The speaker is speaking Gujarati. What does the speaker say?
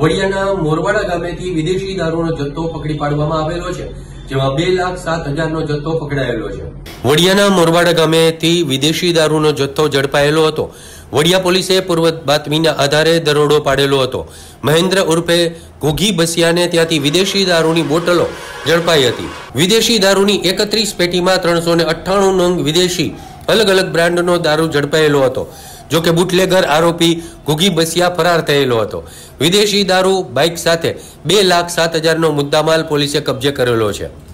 વડિયાના મોરવાડા ગામેથી વિદેશી દારૂનો જથ્થો પકડી પાડવામાં આવેલો છે, જેમાં બે લાખ સાત હજારનો જથ્થો પકડાયેલો છે. વડિયાના મોરવાડા ગામેથી વિદેશી દારૂનો જથ્થો ઝડપાયેલો હતો. વડિયા પોલીસે પૂર્વ બાતમીના આધારે દરોડો પાડેલો હતો. મહેન્દ્ર ઉર્ફે ઘોઘી બસિયાને ત્યાંથી વિદેશી દારૂની બોટલો ઝડપાઈ હતી. વિદેશી દારૂની એકત્રીસ પેટીમાં ત્રણસો અઠ્ઠાણું નંગ વિદેશી અલગ અલગ બ્રાન્ડનો દારૂ ઝડપાયેલો હતો. જો કે બુટલેગર આરોપી ઘુગી બસિયા ફરાર થયેલો હતો. વિદેશી દારૂ, બાઇક સાથે બે લાખ સાત હજારનો મુદ્દામાલ પોલીસે કબજે કરેલો છે.